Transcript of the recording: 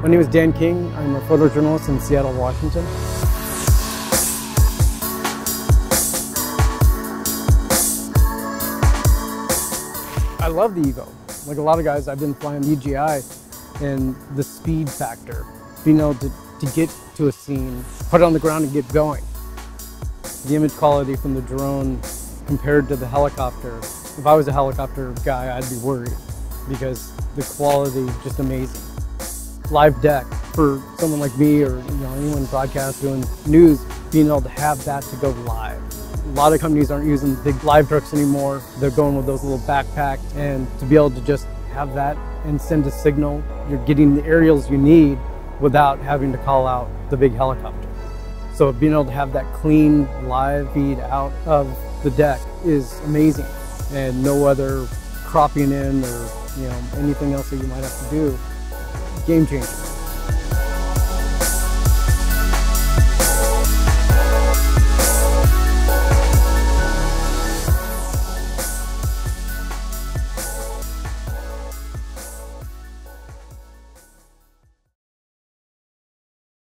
My name is Dan King. I'm a photojournalist in Seattle, Washington. I love the Evo. Like a lot of guys, I've been flying DJI and the speed factor, being able to, to get to a scene, put it on the ground and get going. The image quality from the drone compared to the helicopter. If I was a helicopter guy, I'd be worried because the quality is just amazing. Live deck for someone like me or you know anyone broadcast doing news, being able to have that to go live. A lot of companies aren't using big live trucks anymore. They're going with those little backpacks and to be able to just have that and send a signal, you're getting the aerials you need without having to call out the big helicopter. So being able to have that clean live feed out of the deck is amazing and no other cropping in or you know anything else that you might have to do. Game changer.